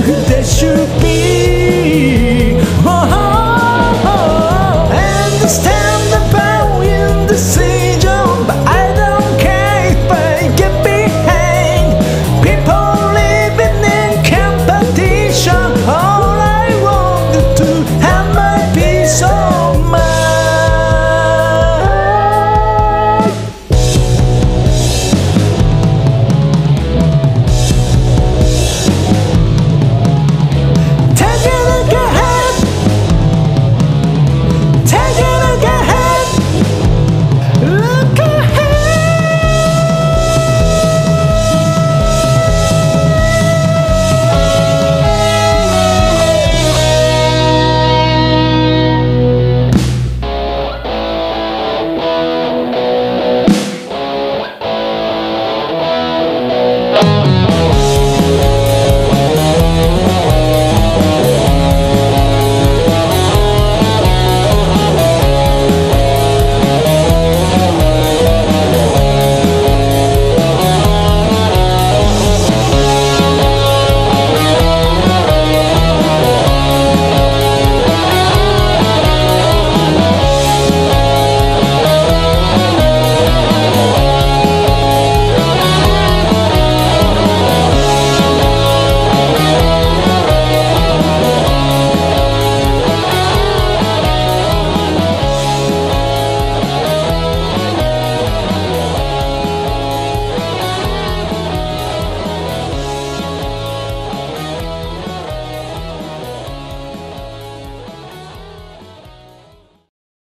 くて終